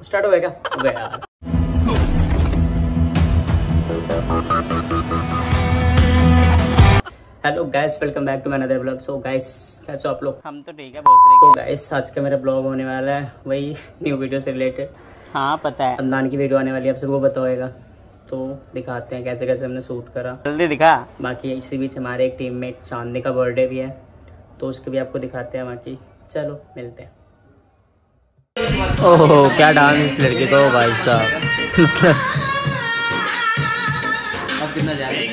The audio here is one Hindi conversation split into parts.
स्टार्ट हो गया यार। Hello guys welcome back to my another blog so guys कैसे हो आप लोग? हम तो ठीक है बहुत तो गाइस आज का मेरा ब्लॉग होने वाला है वही न्यू वीडियो से रिलेटेड हाँ पता है। खानदान की वीडियो आने वाली है आप सबको पता होएगा। तो दिखाते हैं कैसे कैसे हमने शूट करा। जल्दी दिखा। बाकी इसी बीच हमारे एक टीममेट चांदनी का बर्थडे भी है तो उसके भी आपको दिखाते हैं बाकी। चलो मिलते हैं। ओह क्या डांस इस लड़के को भाई साहब? अब कितना जा रहा है?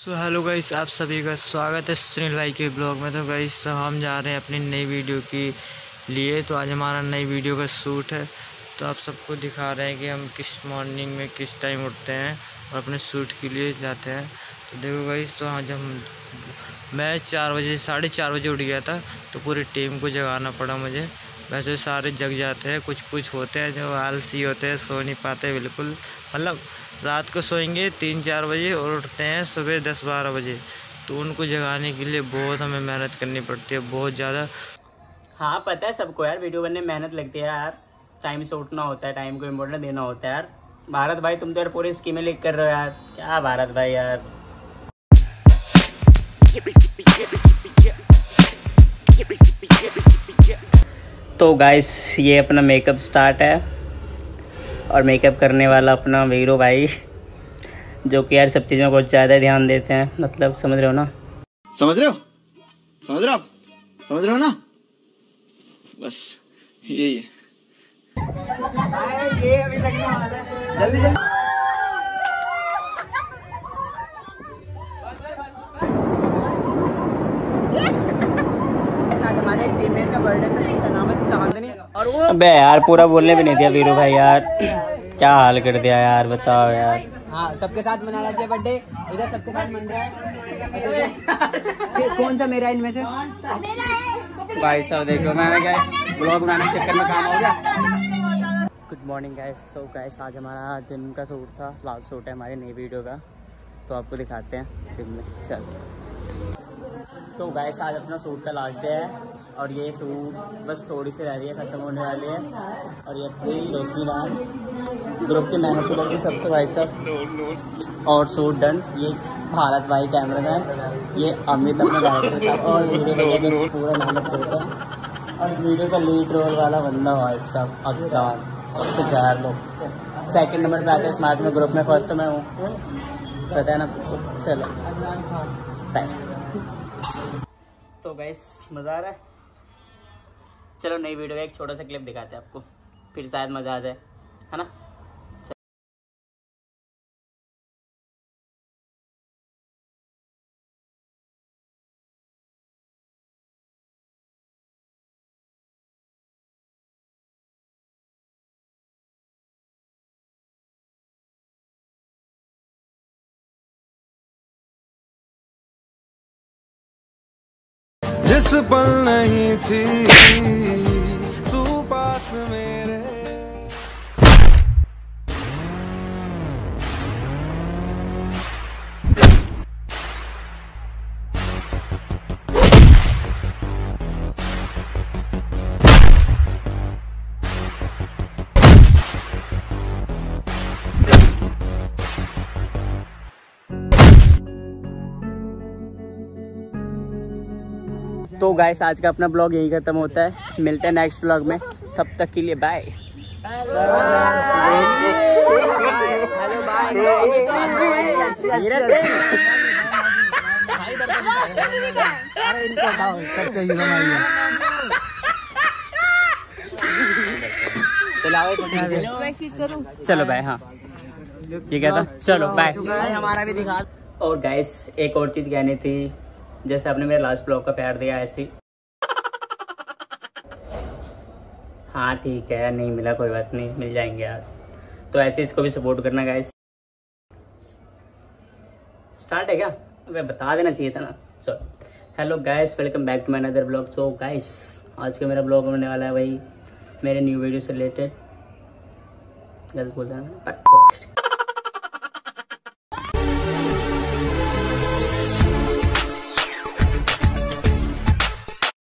सो हेलो गाइस आप सभी का स्वागत है सुनील भाई के ब्लॉग में। तो गाइस तो हम जा रहे हैं अपनी नई वीडियो के लिए। तो आज हमारा नई वीडियो का शूट है। तो आप सबको दिखा रहे हैं कि हम किस मॉर्निंग में किस टाइम उठते हैं और अपने शूट के लिए जाते हैं। तो देखो गाइस तो आज हम, मैं चार बजे, साढ़े चार बजे उठ गया था। तो पूरी टीम को जगाना पड़ा मुझे। वैसे सारे जग जाते हैं कुछ कुछ होते हैं जो आलसी होते हैं, सो नहीं पाते बिल्कुल। मतलब रात को सोएँगे तीन चार बजे और उठते हैं सुबह दस बारह बजे। तो उनको जगाने के लिए बहुत हमें मेहनत करनी पड़ती है, बहुत ज़्यादा। हाँ पता है सबको यार, वीडियो बनने मेहनत लगती है यार। टाइम से उठना होता है टाइम को इम्पोर्टेंट देना होता है यार। भारत भाई, तुम तो यार पूरी स्कीमें लिख कर रहे हो यार। क्या भारत भाई यार। तो गाइस ये अपना मेकअप स्टार्ट है। और मेकअप करने वाला अपना वीरो भाई जो कि यार सब चीज़ में बहुत ज़्यादा ध्यान देते हैं। मतलब समझ रहे हो ना? समझ रहे हो? समझ रहे हो समझ रहे हो ना? बस यही है हमारे एक टीममेट का बर्थडे था। जिसका नाम है चांदनी और वो अबे यार पूरा बोलने भी नहीं दिया वीरू भाई यार। क्या हाल कर दिया यार बताओ यार। हाँ सबके साथ मनाना चाहिए बर्थडे इधर सबके साथ मन रहा है। कौन सा मेरा इनमें से? भाई साहब देखो मैंने क्या ब्लॉग बनाने के चक्कर में काम हो गया। Good morning guys so guys आज हमारा जिम का सूट था। लास्ट सूट है हमारे नई वीडियो का। तो आपको दिखाते हैं जिम में। चल। तो गाइस आज अपना सूट का लास्ट डे है और ये सूट बस थोड़ी सी रह रही है, ख़त्म होने वाली है। और ये अपनी रोशनी मैम ग्रुप की मेहनत की लड़की सबसे भाई साहब और सूट डन ये भारत भाई कैमरा मैन ये अमित अपने डायरेक्टर साहब और वीडियो पूरा मेहनत करते हैं। और वीडियो का लीड रोल वाला बंदा भाई साहब अद्दान सबसे चार लोग। सेकंड नंबर पे आते हैं स्मार्ट में ग्रुप में। फ़र्स्ट मैं हूँ। पता है ना, चलो। तो गैस मज़ा आ रहा है? चलो नई वीडियो का एक छोटा सा क्लिप दिखाते हैं आपको। फिर शायद मज़ा आ जाए। है ना? जिस पल नहीं थी तू पास मेरे तो गाइस आज का अपना ब्लॉग यही खत्म होता है। मिलते हैं नेक्स्ट ब्लॉग में। तब तक के लिए बाय चलो बाय हाँ। ये था? चलो बाय हमारा भी दिखा और गाइस एक और चीज़ कहनी थी। जैसे आपने मेरे लास्ट ब्लॉग का प्यार दिया ऐसे हाँ। ठीक है, नहीं मिला कोई बात नहीं, मिल जाएँगे यार। तो ऐसे इसको भी सपोर्ट करना गाइस स्टार्ट है क्या? अबे, बता देना चाहिए था ना। चलो। Hello guys welcome back to my other blog so guys आज का मेरा ब्लॉग होने वाला है वही मेरे न्यू वीडियो से रिलेटेड गलत बोल रहा है।